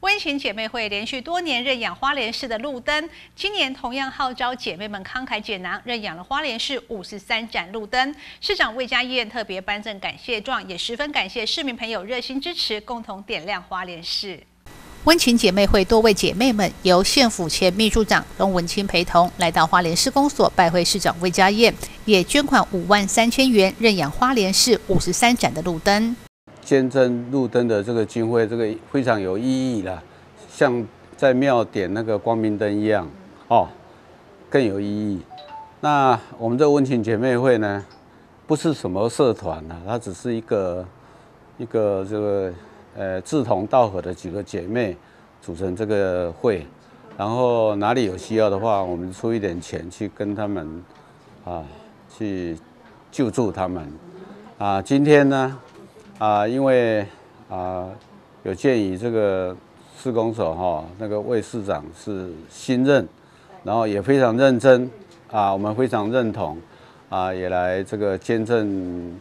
温情姐妹会连续多年认养花莲市的路灯，今年同样号召姐妹们慷慨解囊，认养了花莲市五十三盏路灯。市长魏家燕特别颁赠感谢状，也十分感谢市民朋友热心支持，共同点亮花莲市。温情姐妹会多位姐妹们由县府前秘书长龙文清陪同，来到花莲市公所拜会市长魏家燕，也捐款五万三千元认养花莲市五十三盏的路灯。捐赠路灯的这个经费，这个非常有意义啦，像在庙点那个光明灯一样，哦，更有意义。那我们这温情姐妹会呢，不是什么社团呐，它只是一个一个这个呃志同道合的几个姐妹组成这个会，然后哪里有需要的话，我们出一点钱去跟他们啊去救助他们啊。今天呢？啊，因为啊，有鉴于这个施工所哈，那个魏市长是新任，然后也非常认真啊，我们非常认同啊，也来这个见证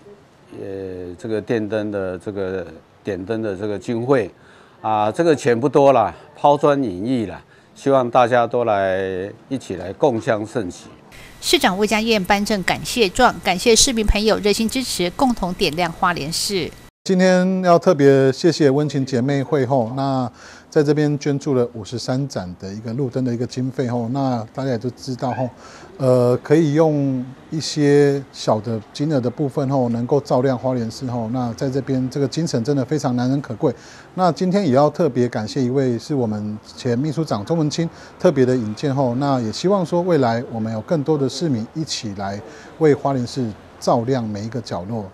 呃这个电灯的这个点灯的这个经费啊，这个钱不多了，抛砖引玉了，希望大家都来一起来共襄盛举。市长魏家燕颁证感谢状，感谢市民朋友热心支持，共同点亮花莲市。今天要特别谢谢温情姐妹会后，那在这边捐助了五十三盏的一个路灯的一个经费后，那大家也都知道后，呃，可以用一些小的金额的部分后，能够照亮花莲市后，那在这边这个精神真的非常难能可贵。那今天也要特别感谢一位是我们前秘书长钟文清特别的引荐后，那也希望说未来我们有更多的市民一起来为花莲市照亮每一个角落。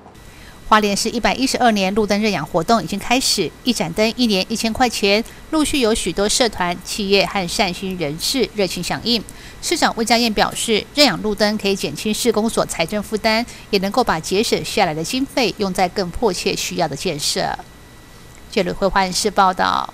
花莲市一百一十二年路灯认养活动已经开始，一盏灯一年一千块钱，陆续有许多社团、企业和善心人士热情响应。市长魏家燕表示，认养路灯可以减轻市公所财政负担，也能够把节省下来的经费用在更迫切需要的建设。谢瑞会花莲市报道。